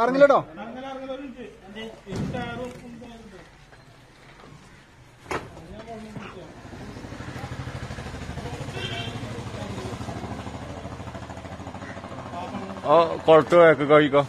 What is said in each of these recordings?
ഇറങ്ങില്ലട്ടോ? ആ കൊളത്ത് പോയൊക്കെ കഴിക്കോ?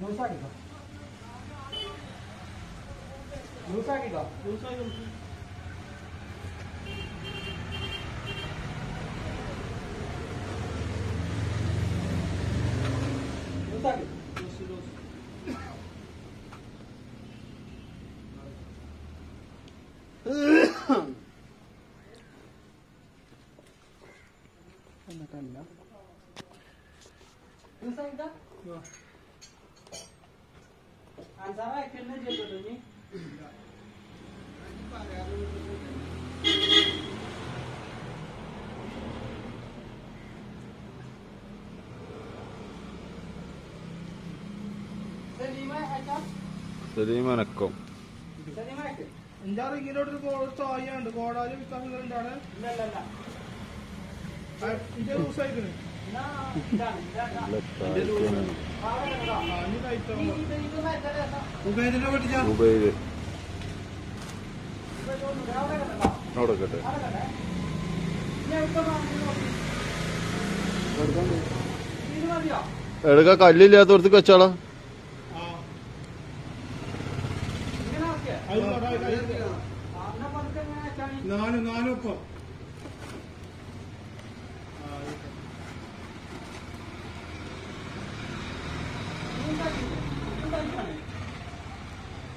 물삭이가. 물삭이가 물삭이가. ശരി മനക്കം അഞ്ചാറ് കിലോമീറ്റർ താഴെയുണ്ട് കോടാലി വിത്താസുകളുണ്ടാണ് ഇത് ലൂസായിക്കണ് ഇല്ല പറ്റിച്ച മൊബൈൽ അവിടെ കേട്ടെ എടുക്ക കല്ലില്ലാത്തവർക്ക് വെച്ചാളോ. നാല് നാലൊപ്പം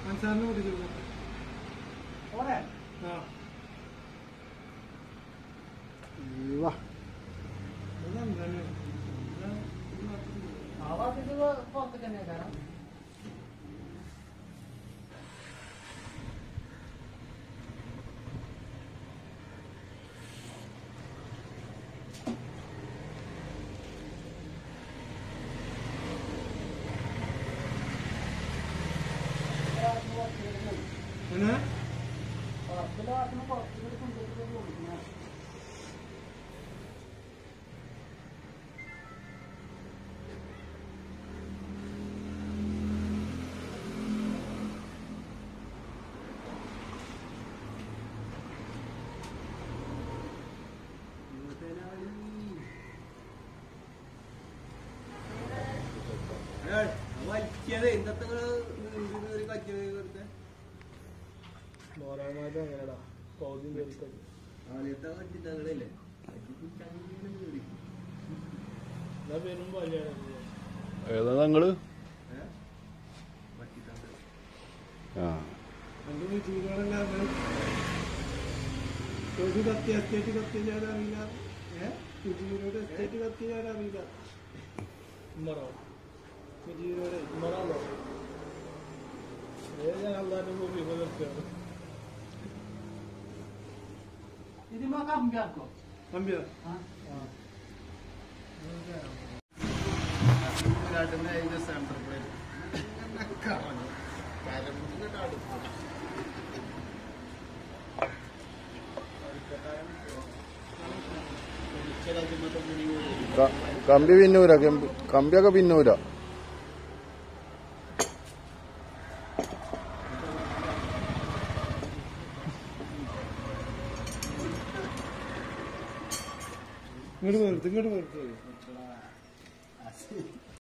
पंचानवे हो रही है और है हाँ वाह आवाज़ तो वो बहुत करने का ना പൊട്ടിച്ചു ആ ഇതെന്താണ്? എങ്ങനെ? മോരാമാരുടെ എങ്ങനെടാ പൗതി പേരിക്കടി എന്നാ പേരും പോലെയാണ് ഏതാ നിങ്ങൾ ആ. ഒരു കത്തി എസ്റ്റേറ്റ് കത്തി ഞാൻ അറിയില്ല. ഏഹ് സുജീവിനോട് എസ്റ്റേറ്റ് കത്തി ഞാൻ അറിയില്ല. ഉമ്മറോ? സുജീവിനോട് ഉമ്മറാണോ? ഏത് ഞാൻ അള്ളാന്റെ ഭൂമി നിർത്തിയാണ് കമ്പിയോ ക- കമ്പി പിന്നൂര കമ്പി കമ്പിയൊക്കെ പിന്നൂര இங்கிட்டு வருது இங்கிட்டு வருது.